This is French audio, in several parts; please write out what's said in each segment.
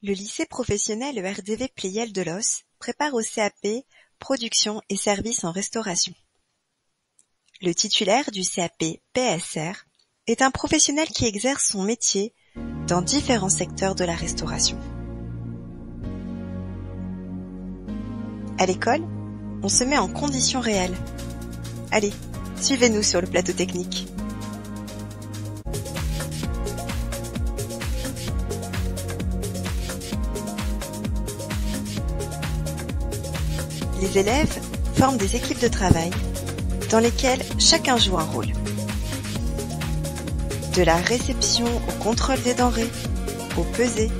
Le lycée professionnel ERDV Pleyel de Los prépare au CAP Production et services en restauration. Le titulaire du CAP PSR est un professionnel qui exerce son métier dans différents secteurs de la restauration. À l'école, on se met en conditions réelles. Allez, suivez-nous sur le plateau technique. Les élèves forment des équipes de travail dans lesquelles chacun joue un rôle. De la réception au contrôle des denrées, au pesées,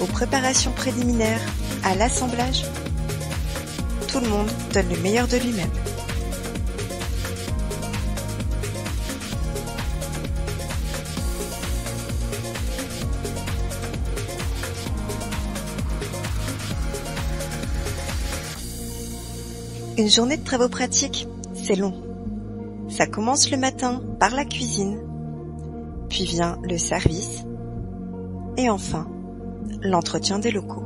aux préparations préliminaires, à l'assemblage, tout le monde donne le meilleur de lui-même. Une journée de travaux pratiques, c'est long. Ça commence le matin par la cuisine, puis vient le service, et enfin l'entretien des locaux.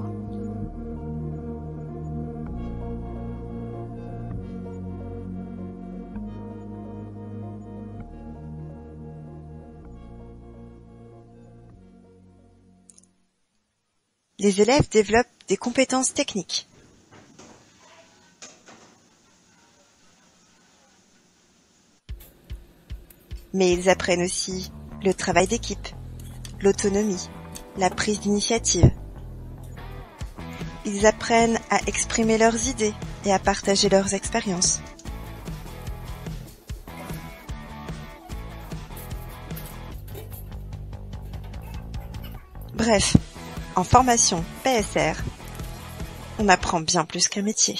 Les élèves développent des compétences techniques. Mais ils apprennent aussi le travail d'équipe, l'autonomie, la prise d'initiative. Ils apprennent à exprimer leurs idées et à partager leurs expériences. Bref, en formation PSR, on apprend bien plus qu'un métier.